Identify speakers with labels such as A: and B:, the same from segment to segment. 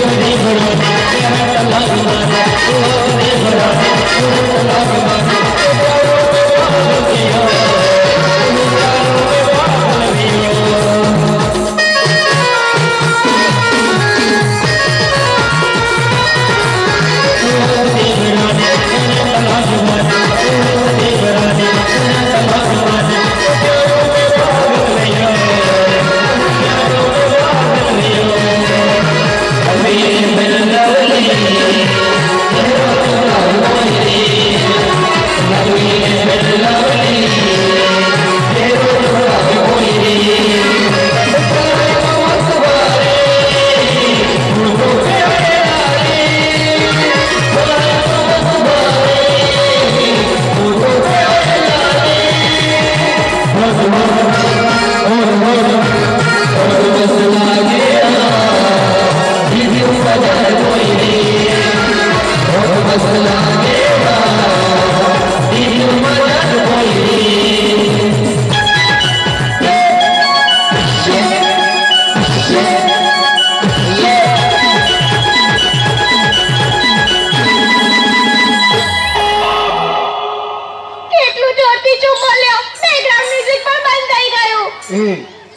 A: life.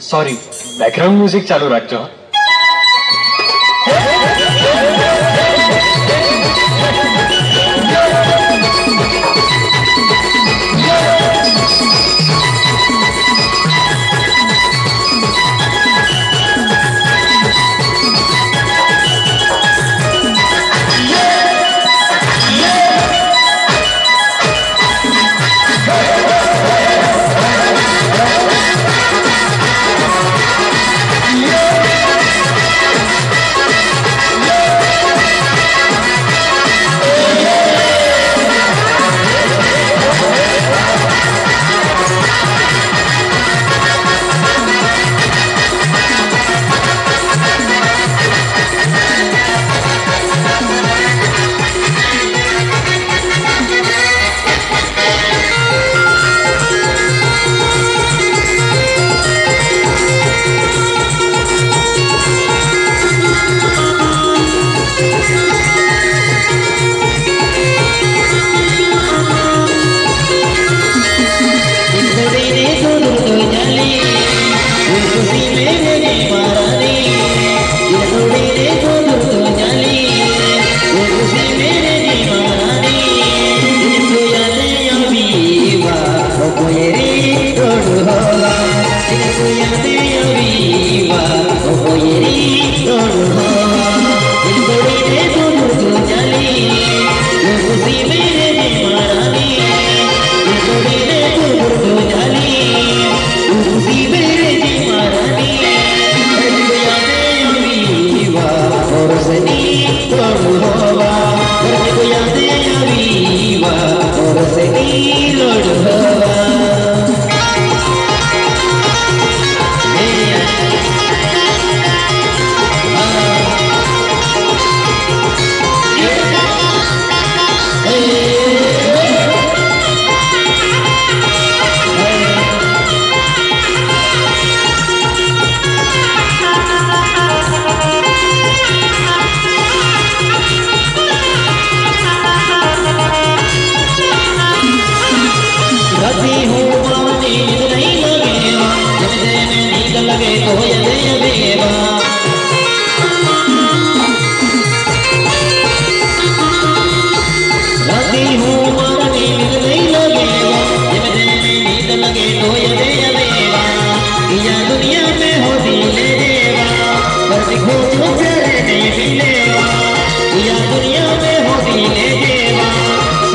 B: Sorry background music चालू राखजो.
A: Lord,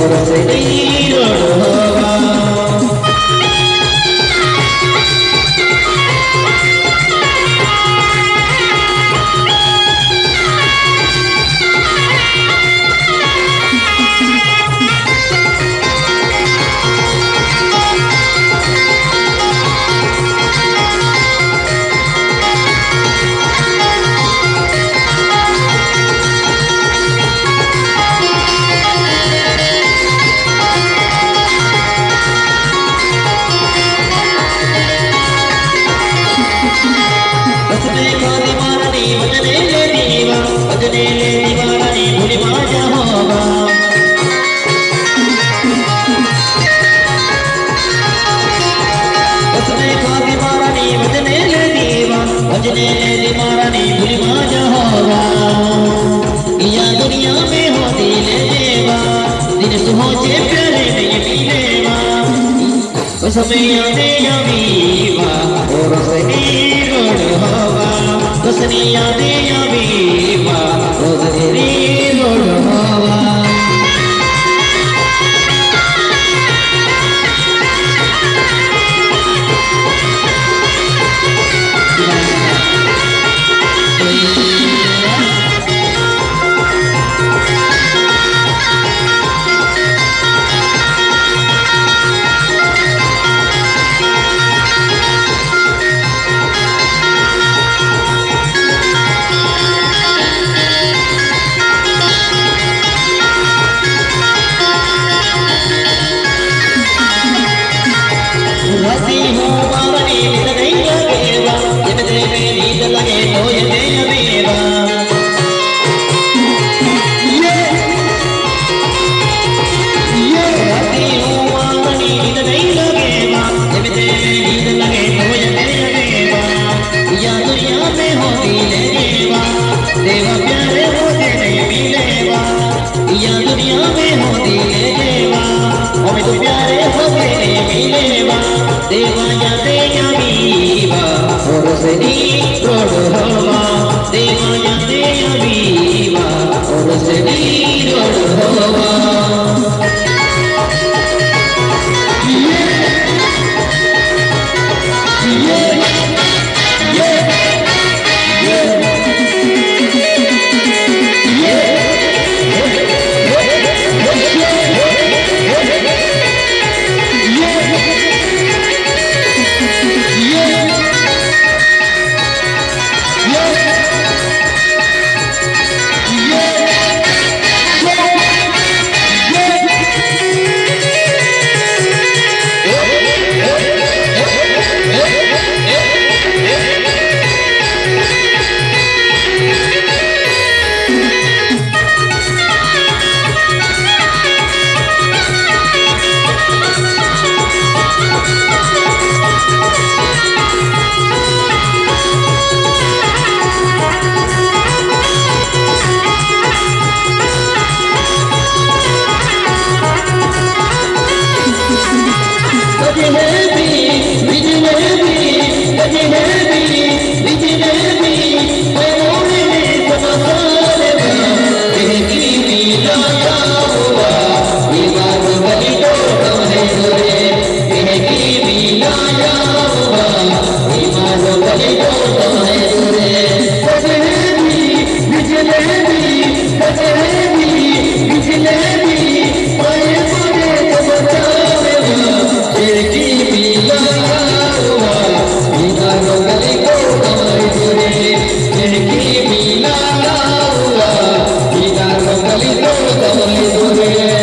A: Thank you. यादे यावीवा देवा Deus.